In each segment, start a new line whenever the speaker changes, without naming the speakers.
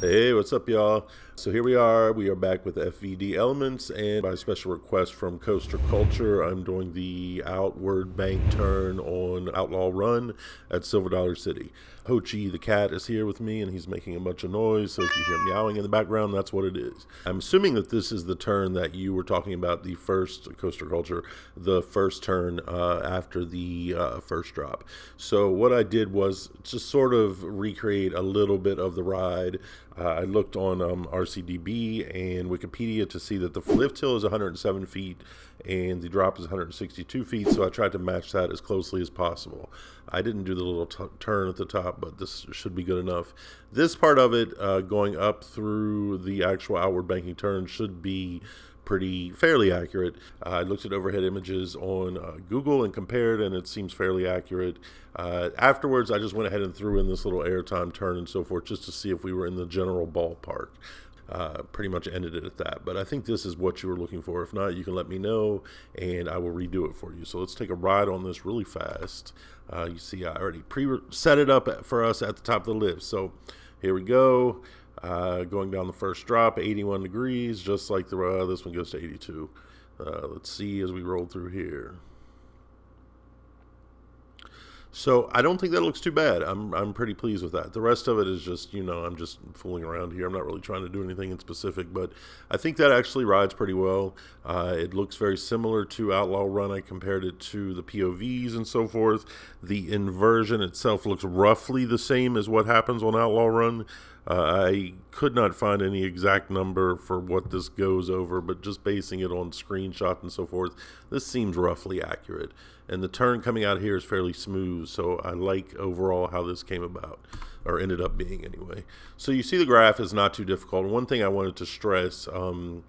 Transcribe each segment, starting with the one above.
Hey, what's up, y'all? So here we are. We are back with FVD Elements, and by special request from Coaster Culture, I'm doing the overbank turn on Outlaw Run at Silver Dollar City. Ho Chi the cat is here with me, and he's making a bunch of noise, so if you hear meowing in the background, that's what it is. I'm assuming that this is the turn that you were talking about, the first Coaster Culture, the first turn uh, after the uh, first drop. So what I did was just sort of recreate a little bit of the ride. Uh, I looked on um, RCDB and Wikipedia to see that the lift hill is 107 feet and the drop is 162 feet, so I tried to match that as closely as possible. I didn't do the little turn at the top, but this should be good enough. This part of it, uh, going up through the actual overbanking turn, should be pretty fairly accurate. Uh, I looked at overhead images on uh, Google and compared, and it seems fairly accurate. Uh, afterwards, I just went ahead and threw in this little airtime turn and so forth just to see if we were in the general ballpark. Uh, pretty much ended it at that. But I think this is what you were looking for. If not, you can let me know and I will redo it for you. So let's take a ride on this really fast. Uh, you see, I already pre set it up for us at the top of the lift. So here we go. Uh, going down the first drop, 81 degrees, just like the uh, this one goes to 82. Uh, let's see as we roll through here. So I don't think that looks too bad. I'm I'm pretty pleased with that. The rest of it is just you know I'm just fooling around here. I'm not really trying to do anything in specific, but I think that actually rides pretty well. Uh, it looks very similar to Outlaw Run. I compared it to the POVs and so forth. The inversion itself looks roughly the same as what happens on Outlaw Run. Uh, I could not find any exact number for what this goes over, but just basing it on screenshot and so forth, this seems roughly accurate. And the turn coming out here is fairly smooth, so I like overall how this came about, or ended up being anyway. So you see the graph is not too difficult. One thing I wanted to stress, um,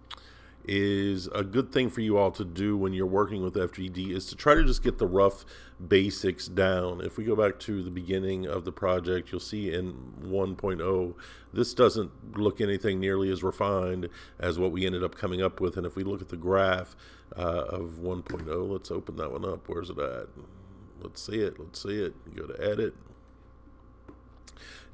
is a good thing for you all to do when you're working with FVD is to try to just get the rough basics down. If we go back to the beginning of the project, you'll see in 1.0, this doesn't look anything nearly as refined as what we ended up coming up with. And if we look at the graph uh, of 1.0, let's open that one up. Where's it at? Let's see it. Let's see it. Go to edit.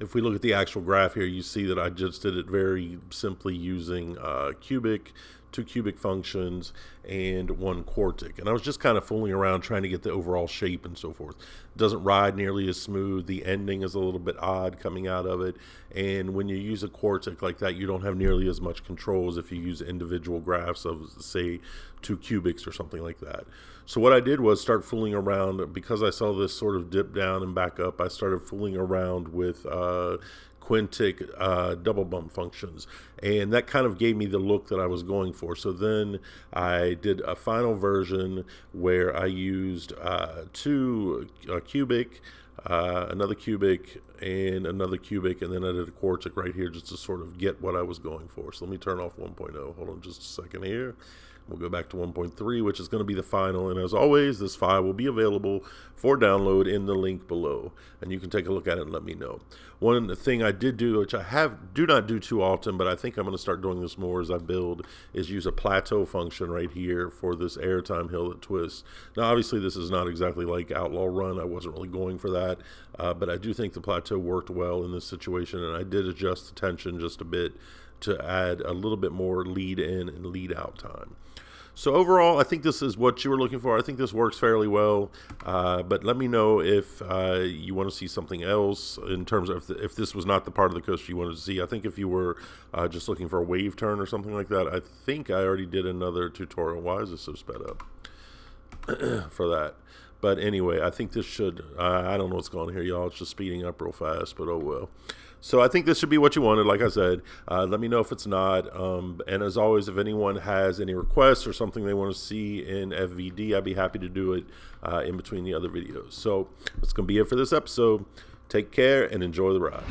If we look at the actual graph here, you see that I just did it very simply using uh, Cubic two cubic functions, and one quartic. And I was just kind of fooling around trying to get the overall shape and so forth. It doesn't ride nearly as smooth. The ending is a little bit odd coming out of it. And when you use a quartic like that, you don't have nearly as much control as if you use individual graphs of, say, two cubics or something like that. So what I did was start fooling around because I saw this sort of dip down and back up. I started fooling around with uh, quintic uh, double bump functions. And that kind of gave me the look that I was going for. So then I did a final version where I used uh, two uh, cubic, uh, another cubic, and another cubic, and then I did a quartic right here just to sort of get what I was going for. So let me turn off 1.0. Hold on just a second here. We'll go back to 1.3, which is going to be the final. And as always, this file will be available for download in the link below. And you can take a look at it and let me know. One thing I did do, which I have do not do too often, but I think I'm going to start doing this more as I build, is use a plateau function right here for this airtime hill that twists. Now, obviously, this is not exactly like Outlaw Run. I wasn't really going for that. Uh, but I do think the plateau worked well in this situation. And I did adjust the tension just a bit to add a little bit more lead in and lead out time. So overall, I think this is what you were looking for. I think this works fairly well. Uh, but let me know if uh, you want to see something else in terms of if, this was not the part of the coast you wanted to see. I think if you were uh, just looking for a wave turn or something like that, I think I already did another tutorial. Why is this so sped up for that? But anyway, I think this should, I don't know what's going on here, y'all. It's just speeding up real fast, but oh well. So I think this should be what you wanted. Like I said, uh, let me know if it's not. Um, and as always, if anyone has any requests or something they want to see in FVD, I'd be happy to do it uh, in between the other videos. So that's going to be it for this episode. Take care and enjoy the ride.